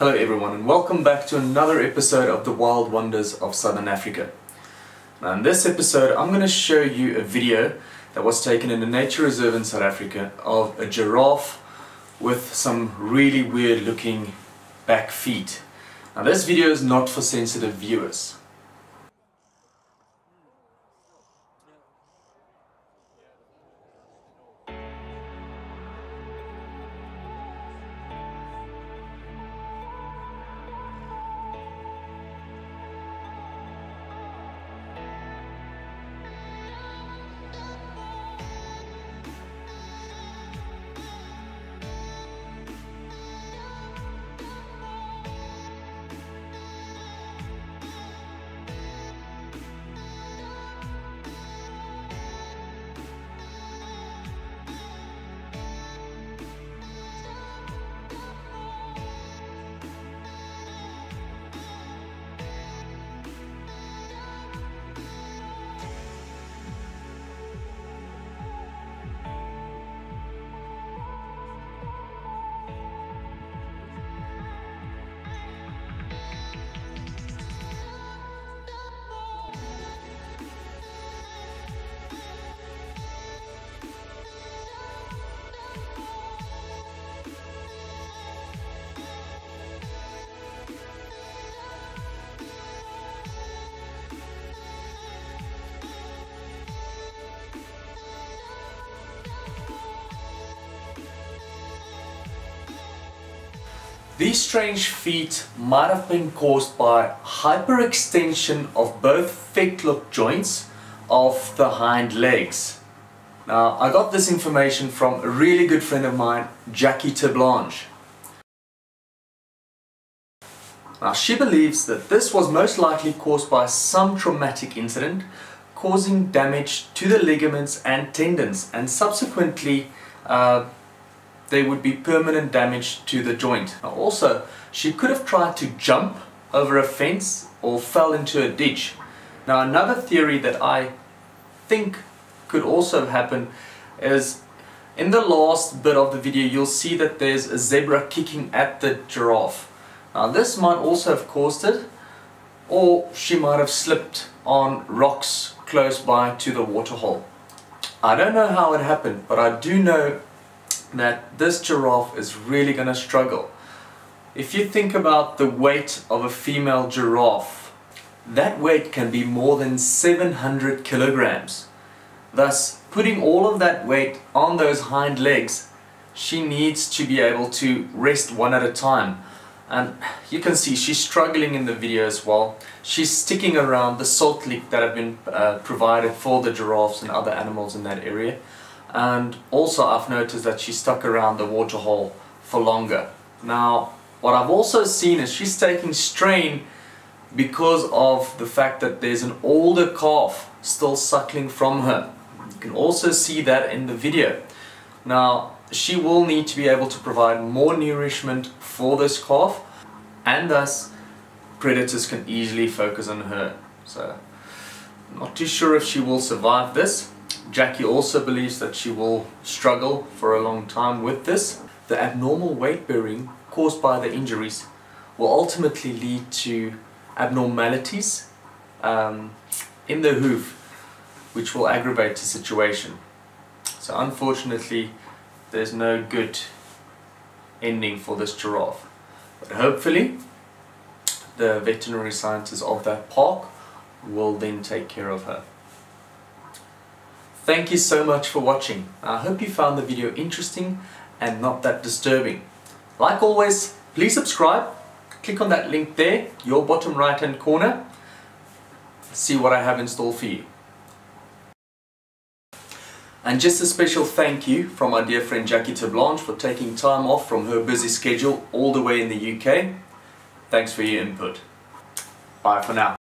Hello everyone and welcome back to another episode of the Wild Wonders of Southern Africa. Now in this episode I'm going to show you a video that was taken in a nature reserve in South Africa of a giraffe with some really weird looking back feet. Now this video is not for sensitive viewers. These strange feet might have been caused by hyperextension of both fetlock joints of the hind legs. Now, I got this information from a really good friend of mine, Jackie Terblanche. Now, she believes that this was most likely caused by some traumatic incident causing damage to the ligaments and tendons and subsequently uh, there would be permanent damage to the joint. Also, she could have tried to jump over a fence or fell into a ditch. Now another theory that I think could also happen is in the last bit of the video you'll see that there's a zebra kicking at the giraffe. Now this might also have caused it or she might have slipped on rocks close by to the waterhole. I don't know how it happened but I do know that this giraffe is really going to struggle. If you think about the weight of a female giraffe, that weight can be more than 700 kilograms. Thus, putting all of that weight on those hind legs, she needs to be able to rest one at a time. And you can see she's struggling in the video as well. She's sticking around the salt lick that have been uh, provided for the giraffes and other animals in that area and also I've noticed that she stuck around the waterhole for longer. Now what I've also seen is she's taking strain because of the fact that there's an older calf still suckling from her. You can also see that in the video. Now she will need to be able to provide more nourishment for this calf and thus predators can easily focus on her. So not too sure if she will survive this Jackie also believes that she will struggle for a long time with this. The abnormal weight bearing caused by the injuries will ultimately lead to abnormalities um, in the hoof which will aggravate the situation. So unfortunately there's no good ending for this giraffe. But hopefully the veterinary scientists of that park will then take care of her. Thank you so much for watching. I hope you found the video interesting and not that disturbing. Like always, please subscribe. Click on that link there, your bottom right hand corner. See what I have in store for you. And just a special thank you from our dear friend Jackie Terblanche for taking time off from her busy schedule all the way in the UK. Thanks for your input. Bye for now.